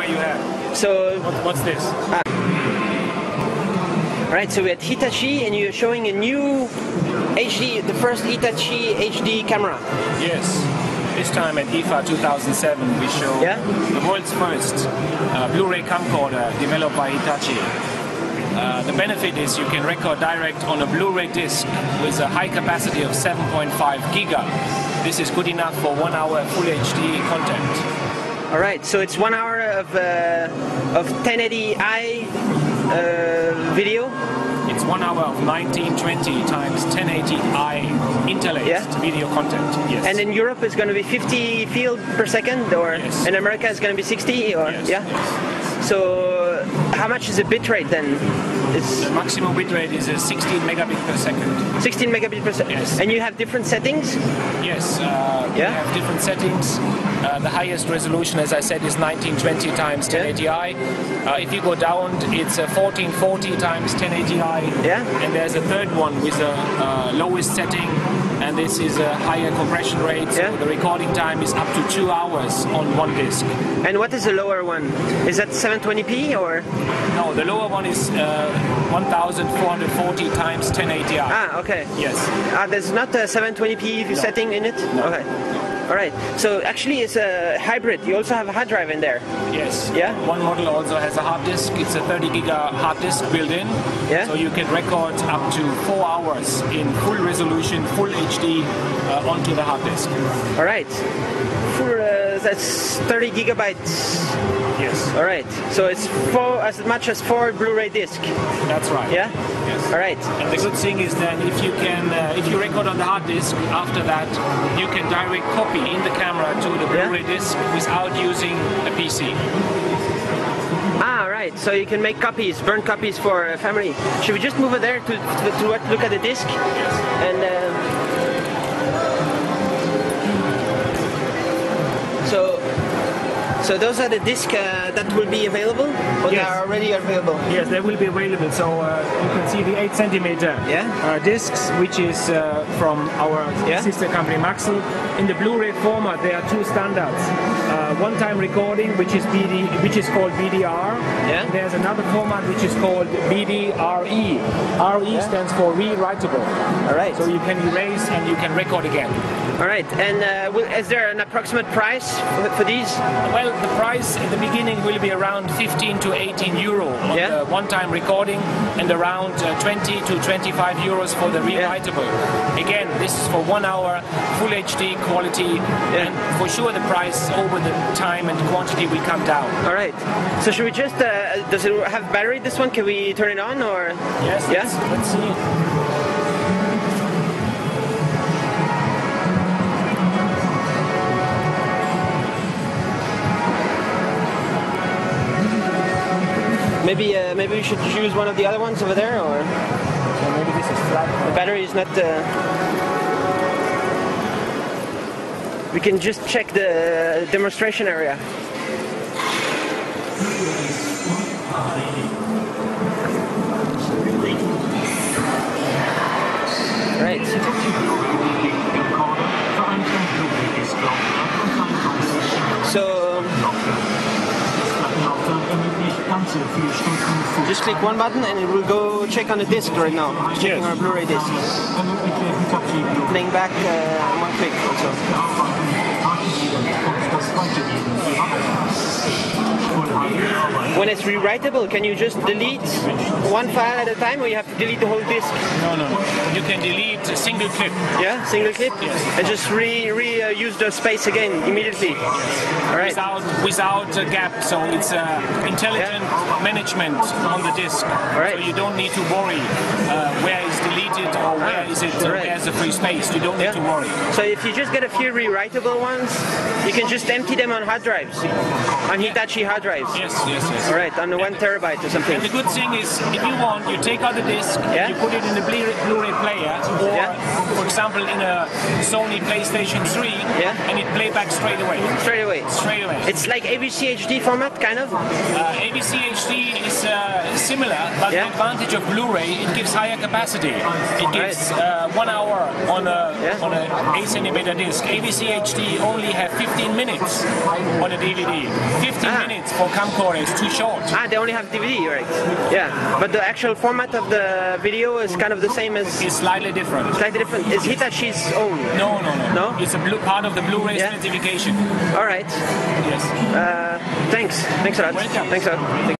camera you have? So, What, what's this? right, so we're at Hitachi and you're showing a new HD, the first Hitachi HD camera. Yes. This time at IFA 2007 we show Yeah? the world's first uh, Blu-ray camcorder developed by Hitachi. Uh, the benefit is you can record direct on a Blu-ray disc with a high capacity of 7.5 giga. This is good enough for one hour full HD content. All right, so it's one hour of uh, of 1080i uh, video. It's one hour of 1920 times 1080i interlaced Yeah? video content. Yes. And in Europe it's going to be 50 field per second, or Yes. in America it's going to be 60, or Yes, yeah. So how much is the bitrate then? It's the maximum bitrate is uh, 16 megabit per second. 16 megabit per second. Yes. And you have different settings. Yes, uh, Yeah? have different settings. Uh, the highest resolution, as I said, is 1920 times 1080i. Uh, if you go down, it's uh, 1440 times 1080i. Yeah. And there's a third one with the uh, lowest setting, and this is a higher compression rate. Yeah. the recording time is up to two hours on one disc. And what is the lower one? Is that 720p or? No, the lower one is uh, 1440 times 1080i. Ah, okay. Yes. Ah, there's not a 720p setting in it. Okay. All right. So actually, it's a hybrid. You also have a hard drive in there. Yes. Yeah? One model also has a hard disk. It's a 30 giga hard disk built in. Yeah? So you can record up to four hours in full resolution, full HD uh, onto the hard disk. All right. For uh, that's 30 gigabytes. Yes. All right. So it's four as much as four Blu-ray disc. That's right. Yeah. Yes. All right. And the good thing is that if you can, uh, if you record on the hard disk, after that you can direct copy in the camera to the Blu-ray disc without using a PC. Ah, right. So you can make copies, burn copies for uh, family. Should we just move it there to to, to look at the disc? And uh, So those are the discs uh, that will be available, or they are already available. Yes, they will be available. So uh, you can see the 8 centimeter Yeah. uh, discs, which is uh, from our Yeah. sister company Maxell. In the Blu-ray format, there are two standards. Uh, one-time recording, which is BD, which is called BDR. Yeah. There's another format which is called BDRE. RE stands for rewritable. All right. So you can erase and you can record again. All right. And uh, will, is there an approximate price for, for these? Well, the price in the beginning will be around 15 to 18 euro on Yeah. the one-time recording, and around uh, 20 to 25 euros for the rewritable. Again, this is for one hour, full HD quality, and for sure the price over the time and quantity will come down. All right. So should we just? Uh, does it have battery? This one? Can we turn it on or? Yes. Yeah? Let's, let's see. Maybe uh, maybe we should choose one of the other ones over there, or So maybe this is flat. the battery is not. Uh... We can just check the demonstration area. Just click one button and it will go check on the disc right now. It's checking Yes. our Blu-ray disc. Playing back uh, one click also. When it's rewritable, can you just delete one file at a time, or you have to delete the whole disc? No, no. You can delete a single clip. Yeah, single clip, Yes. and just re re uh, use the space again immediately. All right. Without, without a gap, so it's uh, intelligent management on the disk. right. So you don't need to worry uh, where is deleted or where is it, uh, all right. where's the free space. You don't need Yeah. to worry. So if you just get a few rewritable ones, you can just empty them on hard drives, on Hitachi hard drives. Yes, yes, yes. All right, on the one terabyte or something. And the good thing is, if you want, you take out the disc, Yeah. you put it in the Blu- Blu-ray player, or Yeah. for example, in a Sony PlayStation 3, Yeah. and it play back straight away. Straight away. Straight away. It's like AVCHD format, kind of. Uh, ABC HD is uh, similar, but Yeah. the advantage of Blu-ray it gives higher capacity. It gives uh, one hour on a Yeah. on a 8 centimeter disc. ABC HD only have 15 minutes on a DVD. 15 Ah. minutes for camcorder is too short. Ah, they only have DVD, right? Yeah, but the actual format of the video is kind of the same as It's slightly different. slightly different. It's Hitachi's own. No, no, no. No? It's a blue, part of the Blu-ray Yeah. specification. All right. Yes. Uh, Thanks. Thanks a lot. Welcome. Thanks a lot.